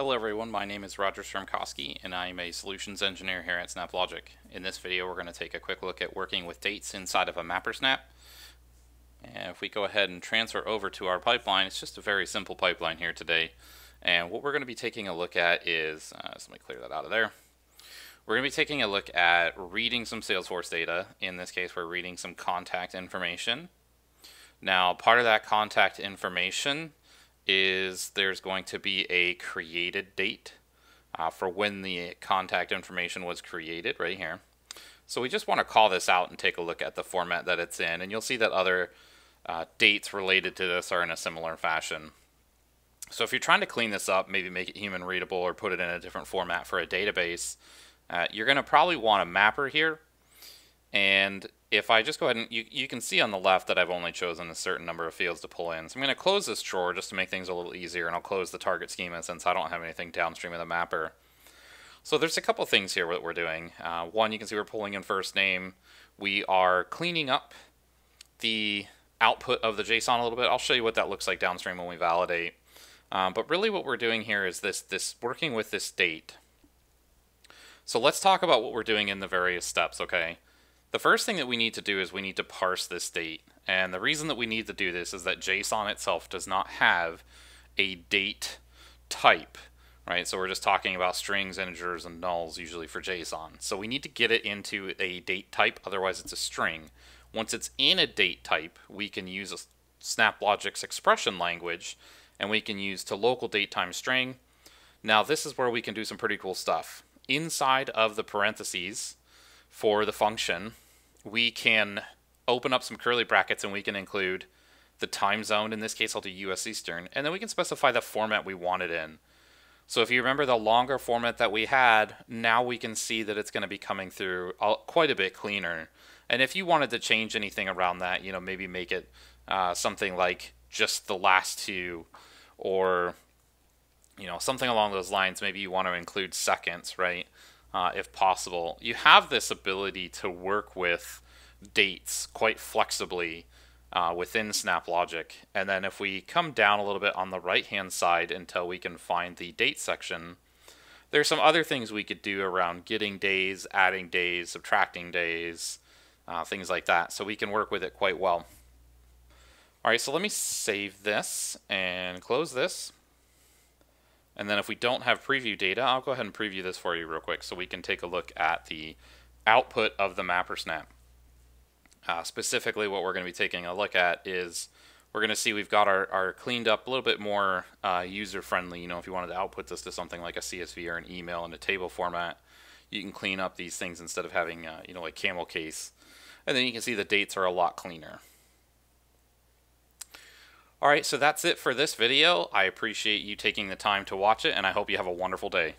Hello everyone, my name is Roger Stromkowski and I'm a solutions engineer here at SnapLogic. In this video we're going to take a quick look at working with dates inside of a MapperSnap. And if we go ahead and transfer over to our pipeline, it's just a very simple pipeline here today. And what we're going to be taking a look at is, uh, so let me clear that out of there. We're going to be taking a look at reading some Salesforce data. In this case we're reading some contact information. Now part of that contact information is there's going to be a created date uh, for when the contact information was created right here. So we just want to call this out and take a look at the format that it's in and you'll see that other uh, dates related to this are in a similar fashion. So if you're trying to clean this up, maybe make it human readable or put it in a different format for a database, uh, you're going to probably want a mapper here. And if I just go ahead and you, you can see on the left that I've only chosen a certain number of fields to pull in. So I'm going to close this drawer just to make things a little easier and I'll close the target schema since I don't have anything downstream of the mapper. So there's a couple things here that we're doing. Uh, one, you can see we're pulling in first name. We are cleaning up the output of the JSON a little bit. I'll show you what that looks like downstream when we validate. Um, but really what we're doing here is this, this working with this date. So let's talk about what we're doing in the various steps, okay? The first thing that we need to do is we need to parse this date. And the reason that we need to do this is that JSON itself does not have a date type, right? So we're just talking about strings, integers, and nulls usually for JSON. So we need to get it into a date type, otherwise it's a string. Once it's in a date type, we can use a SnapLogic's expression language, and we can use to local date time string. Now this is where we can do some pretty cool stuff. Inside of the parentheses, for the function, we can open up some curly brackets and we can include the time zone. In this case, I'll do US Eastern. And then we can specify the format we want it in. So if you remember the longer format that we had, now we can see that it's going to be coming through quite a bit cleaner. And if you wanted to change anything around that, you know, maybe make it uh, something like just the last two or, you know, something along those lines. Maybe you want to include seconds, right? Uh, if possible. You have this ability to work with dates quite flexibly uh, within SnapLogic. And then if we come down a little bit on the right hand side until we can find the date section, there's some other things we could do around getting days, adding days, subtracting days, uh, things like that. So we can work with it quite well. All right, so let me save this and close this. And then if we don't have preview data, I'll go ahead and preview this for you real quick so we can take a look at the output of the MapperSnap. Uh, specifically, what we're going to be taking a look at is we're going to see we've got our, our cleaned up a little bit more uh, user-friendly. You know, if you wanted to output this to something like a CSV or an email in a table format, you can clean up these things instead of having, uh, you know, like camel case. And then you can see the dates are a lot cleaner. Alright, so that's it for this video. I appreciate you taking the time to watch it, and I hope you have a wonderful day.